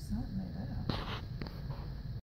just not made up.